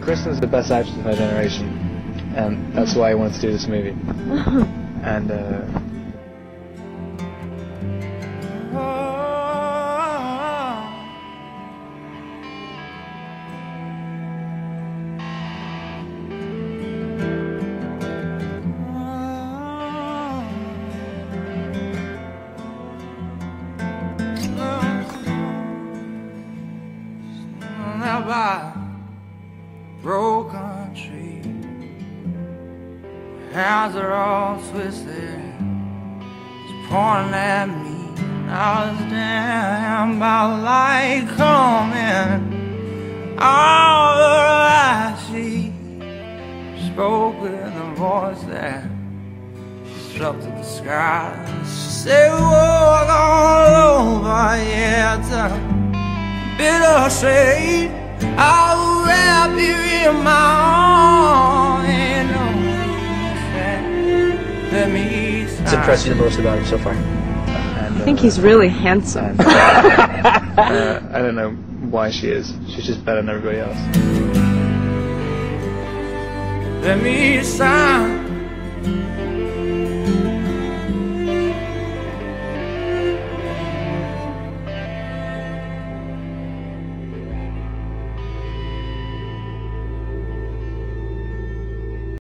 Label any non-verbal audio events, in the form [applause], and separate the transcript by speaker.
Speaker 1: Kristen's the best actress of my generation, and that's why I wanted to do this movie. [laughs] and uh,
Speaker 2: Now by broken tree, hands are all twisted, it's pointing at me. I was damned by light coming. All that I see spoke with a voice that disrupted the sky. She said, Walk all over, yeah, it's a bitter shade. I will wrap you in my arms. and Let me
Speaker 3: What's impressed you the most about him so far?
Speaker 1: and
Speaker 4: I think he's really handsome.
Speaker 1: and, [laughs] uh, I don't know why she is. She's just better than everybody else.
Speaker 2: Let me sign